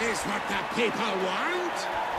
This is what the people want?